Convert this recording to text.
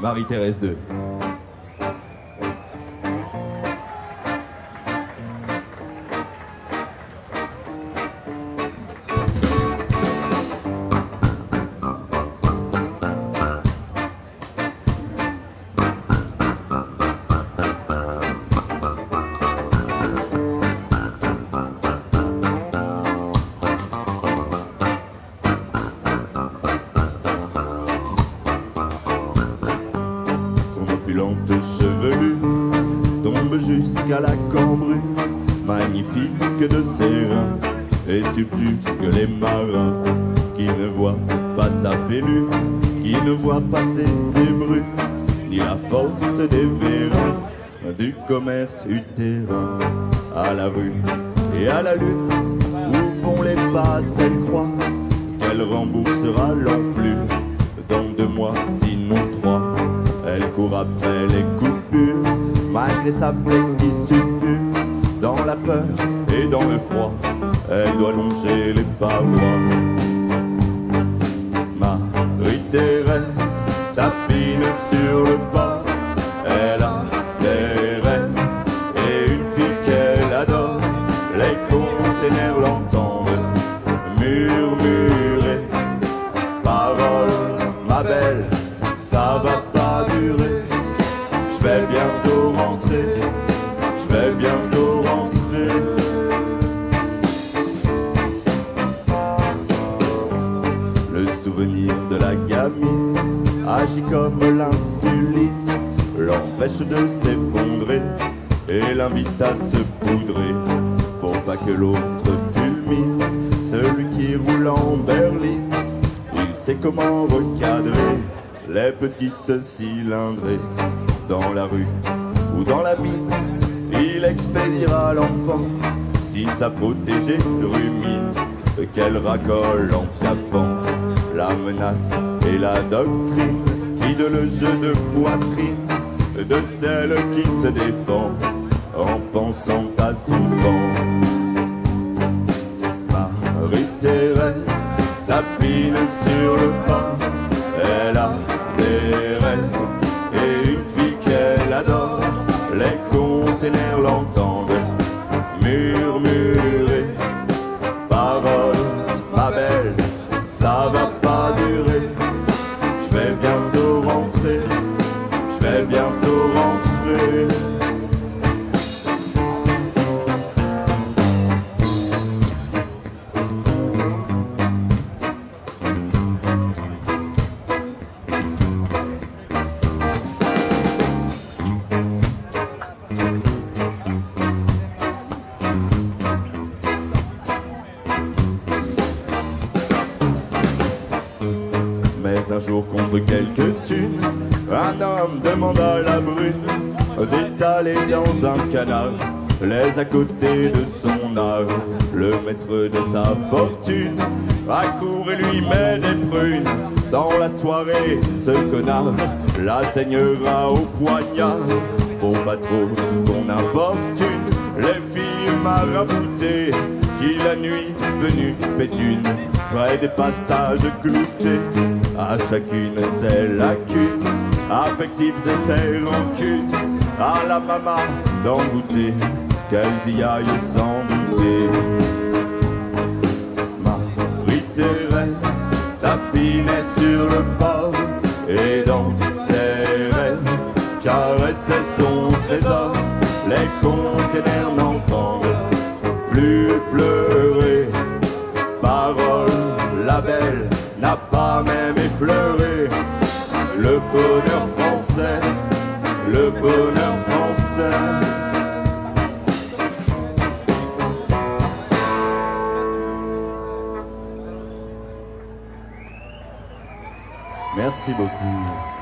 Marie-Thérèse 2. Son opulente chevelure tombe jusqu'à la cambrure, magnifique de ses reins, et subjugue les marins qui ne voient pas sa fêlure, qui ne voient pas ses ébrues, ni la force des vérins du commerce utérin. À la rue et à la lune, où vont les passes, elle croit qu'elle remboursera l'enflure dans deux mois, sinon trois. Elle court après les coupures, malgré sa plaie qui suppure. Dans la peur et dans le froid, elle doit longer les parois. Marie-Thérèse tapine sur le vais bientôt rentrer. Le souvenir de la gamine agit comme l'insuline, l'empêche de s'effondrer et l'invite à se poudrer. Faut pas que l'autre fulmine, celui qui roule en berline. Il sait comment recadrer les petites cylindrées dans la rue ou dans la mine. Il expédiera l'enfant si sa protégée rumine qu'elle racole en piaffant la menace et la doctrine. Vide le jeu de poitrine de celle qui se défend en pensant à son vent. Marie-Thérèse tapine sur le pas. Elle a don't, don't. Un jour contre quelques thunes, un homme demanda à la brune d'étaler dans un canal les à côté de son âge. Le maître de sa fortune accourt et lui met des prunes. Dans la soirée, ce connard la saignera au poignard. Faut pas trop qu'on importune les filles maraboutées la nuit venue pétune près des passages cloutés. À chacune ses lacunes, affectives et ses rancunes. À la maman d'en goûter, qu'elles y aillent sans douter. Marie-Thérèse tapinait sur le pas et dans ses rêves caressait son trésor. Les containers n'entendent plus pleurer. Parole, la belle n'a pas même effleuré le bonheur français, le bonheur français. Merci beaucoup.